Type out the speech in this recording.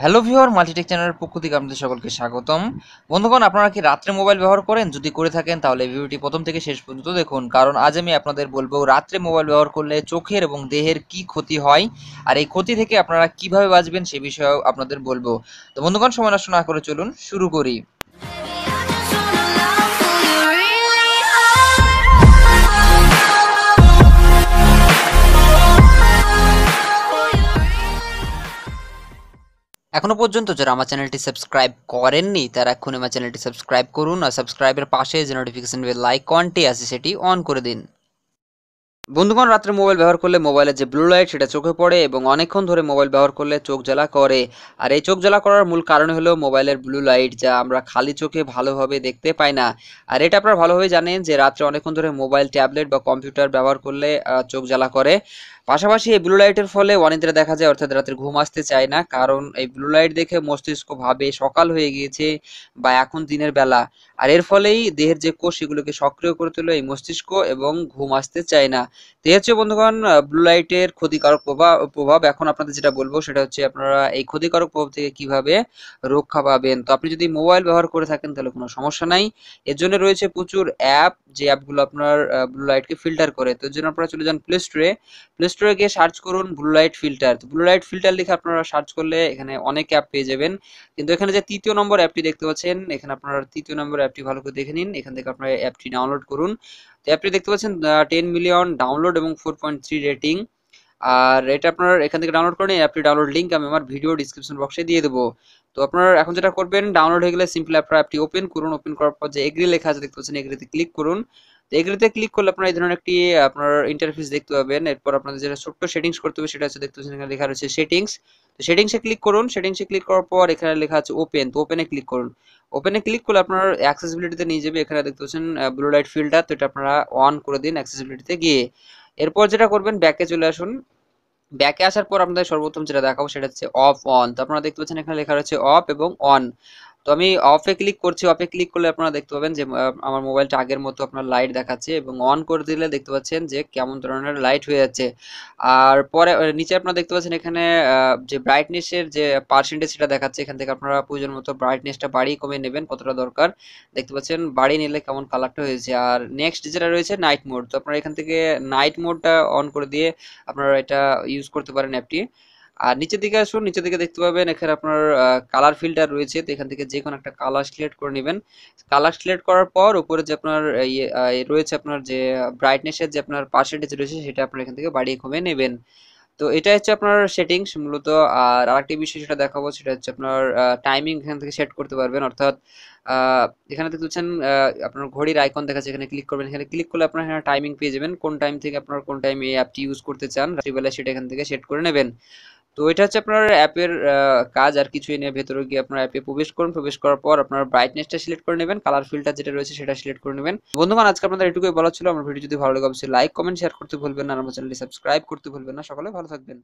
Hello viewer Multitech চ্যানেলের পক্ষ থেকে আপনাদের সকলকে স্বাগতম। বন্ধুগণ, আপনারা কি রাত্রে মোবাইল ব্যবহার করেন? যদি করে থাকেন, তাহলে ভিডিওটি প্রথম থেকে শেষ পর্যন্ত দেখুন। কারণ আজ আমি আপনাদের বলব, রাত্রে মোবাইল ব্যবহার করলে চোখের এবং দেহের কি ক্ষতি হয়, আর এই ক্ষতি থেকে আপনারা কীভাবে বাঁচবেন সে বিষয়েও আপনাদের বলব। তো বন্ধুগণ, সময় নষ্ট না করে চলুন, শুরু করি। এখনও পর্যন্ত যারা আমার চ্যানেলটি সাবস্ক্রাইব করেননি, তারা এখন আমার চ্যানেলটি সাবস্ক্রাইব করুন আর সাবস্ক্রাইবের পাশে যে নোটিফিকেশন বেল আইকনটি আছে, সেটি অন করে দিন। বন্ধুগণ, রাত্রে মোবাইল ব্যবহার করলে মোবাইলের যে ব্লু লাইট সেটা চোখে পড়ে এবং অনেকক্ষণ ধরে মোবাইল ব্যবহার করলে চোখ জ্বালা করে। আর এই চোখ জ্বালা করার মূল কারণ হলো মোবাইলের ব্লু লাইট যা আমরা খালি চোখে ভালোভাবে দেখতে পাই না। আর এটা আপনারা ভালোভাবে জানেন যে রাত্রে অনেকক্ষণ ধরে মোবাইল, ট্যাবলেট বা কম্পিউটার ব্যবহার করলে চোখ জ্বালা করে। পাশাপাশি এই ব্লু লাইটের ফলে অনিদ্রা দেখা যায়, অর্থাৎ রাত্রে ঘুম আসতে চায় না। কারণ এই ব্লু লাইট দেখে মস্তিষ্ক ভাবে সকাল হয়ে গিয়েছে বা এখন দিনের বেলা। আর এর ফলেই দেহের যে কোষ, সেগুলোকে সক্রিয় করে তোলে এই মস্তিষ্ক এবং ঘুম আসতে চায় না। তো এই হচ্ছে বন্ধুগণ ব্লু লাইটের ক্ষতিকারক প্রভাব প্রভাব। এখন আপনাদের যেটা বলব সেটা হচ্ছে আপনারা এই ক্ষতিকারক প্রভাব থেকে কীভাবে রক্ষা পাবেন। তো আপনি যদি মোবাইল ব্যবহার করে থাকেন তাহলে কোনো সমস্যা নাই। এর জন্য রয়েছে প্রচুর অ্যাপ যে অ্যাপগুলো আপনার ব্লু লাইটকে ফিল্টার করে। তো এর জন্য আপনারা চলে যান প্লে স্টোরে প্লে স্টোরে গিয়ে সার্চ করুন ব্লু লাইট ফিল্টার তো ব্লু লাইট ফিল্টার লিখে আপনারা সার্চ করলে এখানে অনেক অ্যাপ পেয়ে যাবেন। কিন্তু এখানে যে তৃতীয় নম্বর অ্যাপটি দেখতে পাচ্ছেন, এখানে আপনারা তৃতীয় নম্বর অ্যাপটি ভালো করে দেখে নিন। এখান থেকে আপনারা অ্যাপটি ডাউনলোড করুন। তো অ্যাপটি দেখতে পাচ্ছেন টেন মিলিয়ন ডাউনলোড এবং ফোর পয়েন্ট থ্রি রেটিং আর এটা আপনার এখান থেকে ডাউনলোড করে অ্যাপটি ডাউনলোড লিঙ্ক আমি আমার ভিডিও ডিসক্রিপশন বক্সে দিয়ে দেবো। তো আপনার এখন যেটা করবেন ডাউনলোড হয়ে গেলে সিম্পল অ্যাপটা অ্যাপটি ওপেন করুন। ওপেন করার পর যে এগ্রি লেখা আছে, দেখতে পাচ্ছেন এগ্রিতে ক্লিক করুন। তো এগ্রিতে ক্লিক করলে আপনারা এই ধরনের একটি, আপনার ইন্টারফেস দেখতে পাবেন। এরপর আপনাদের যেটা ছোট্ট সেটিংস করতে হবে সেটা হচ্ছে দেখতে পাচ্ছেন এখানে লেখা রয়েছে সেটিংস তো সেটিংসে ক্লিক করুন। সেটিংসে ক্লিক করার পর এখানে লেখা আছে ওপেন তো ওপেনে ক্লিক করুন। ওপেনে ক্লিক করলে আপনার অ্যাক্সেসিবিলিটিতে নিয়ে যাবে। এখানে দেখতে পাচ্ছেন ব্লু লাইট ফিল্টার তো এটা আপনারা অন করে দিন অ্যাক্সেসিবিলিটিতে গিয়ে। এরপর যেটা করবেন ব্যাকে চলে আসুন। ব্যাকে আসার পর আপনাদের সর্বপ্রথম যেটা দেখাবো সেটা হচ্ছে অফ অন তো আপনারা দেখতে পাচ্ছেন এখানে লেখা রয়েছে অফ এবং অন তো আমি অফে ক্লিক করছি অফে ক্লিক করলে আপনারা দেখতে পাবেন যে আমার মোবাইলটা আগের মতো আপনার লাইট দেখাচ্ছে এবং অন করে দিলে দেখতে পাচ্ছেন যে কেমন ধরনের লাইট হয়ে যাচ্ছে। আর পরে নিচে আপনারা দেখতে পাচ্ছেন এখানে যে ব্রাইটনেসের যে পার্সেন্টেজ সেটা দেখাচ্ছে, এখান থেকে আপনারা প্রয়োজন মতো ব্রাইটনেসটা বাড়িয়ে কমিয়ে নেবেন, কতটা দরকার দেখতে পাচ্ছেন বাড়িয়ে নিলে কেমন কালারটা হয়েছে। আর নেক্সট যেটা রয়েছে নাইট মোড তো আপনারা এখান থেকে নাইট মোডটা অন করে দিয়ে আপনারা এটা ইউজ করতে পারেন অ্যাপটি আর নিচের দিকে আসুন, নিচের দিকে দেখতে পাবেন এখানে আপনার কালার ফিল্টার রয়েছে। তো এখান থেকে যে কোনো একটা কালার সিলেক্ট করে নেবেন। কালার সিলেক্ট করার পর উপরে যে আপনার ইয়ে রয়েছে আপনার যে ব্রাইটনেসের যে আপনার পার্সেন্টেজ রয়েছে, সেটা আপনার এখান থেকে বাড়িয়ে কমিয়ে নেবেন। তো এটা হচ্ছে আপনার সেটিংস মূলত। আর আরেকটি বিষয় যেটা দেখাবো, সেটা হচ্ছে আপনার টাইমিং এখান থেকে সেট করতে পারবেন। অর্থাৎ এখানে দেখতে পাচ্ছেন আপনার ঘড়ির আইকন দেখাচ্ছে, এখানে ক্লিক করবেন। এখানে ক্লিক করলে আপনার এখানে টাইমিং পেয়ে যাবেন। কোন টাইম থেকে আপনার কোন টাইম এই অ্যাপটি ইউজ করতে চান রাত্রিবেলা সেটা এখান থেকে সেট করে নেবেন। তো এটা হচ্ছে আপনার অ্যাপের কাজ, আর কিছুই নেই। ভেতরে গিয়ে আপনার অ্যাপে প্রবেশ করুন, প্রবেশ করার পর আপনার ব্রাইটনেসটা সিলেক্ট করে নেবেন কালার ফিল্টার যেটা রয়েছে সেটা সিলেক্ট করে নেবেন। বন্ধুগণ, আজকে আপনাদের এটুকুই বলা ছিল। আমার ভিডিও যদি ভালো লাগে, অবশ্যই লাইক কমেন্ট শেয়ার করতে ভুলবেন না। আমার চ্যানেলটি সাবস্ক্রাইব করতে ভুলবেন না। সকলে ভালো থাকবেন।